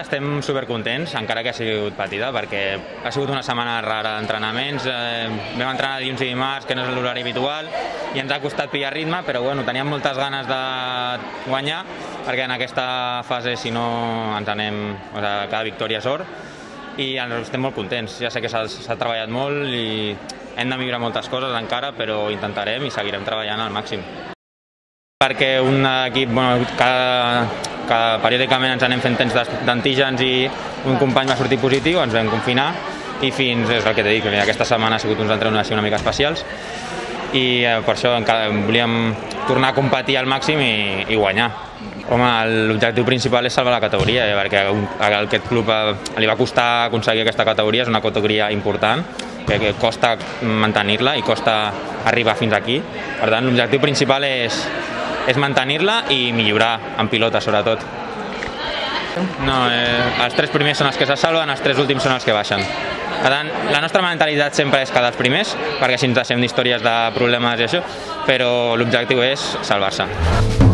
estem supercontents, encara que ha sigut petita, perquè ha sigut una setmana rara d'entrenaments. Eh, vam entrenar dilluns i dimarts, que no és l'horari habitual, i ens ha costat pillar ritme, però bueno, teníem moltes ganes de guanyar, perquè en aquesta fase, si no ens anem, o sigui, cada victòria és or, i estem molt contents. Ja sé que s'ha treballat molt i hem de millorar moltes coses encara, però intentarem i seguirem treballant al màxim. Perquè un equip, bueno, cada, cada periòdicament ens anem fent temps d'antígens i un company va sortir positiu, ens vam confinar i fins, és el que t'he dit, aquesta setmana ha sigut uns entrenaments una mica especials i eh, per això encara volíem tornar a competir al màxim i, i guanyar. Home, l'objectiu principal és salvar la categoria, eh, perquè a aquest club eh, li va costar aconseguir aquesta categoria, és una categoria important, que, que costa mantenir-la i costa arribar fins aquí. Per tant, l'objectiu principal és, és mantenir-la i millorar en pilota, sobretot. No, eh, els tres primers són els que se salven, els tres últims són els que baixen. Per tant, la nostra mentalitat sempre és quedar els primers, perquè si ens deixem d'històries de problemes i això, però l'objectiu és salvar-se.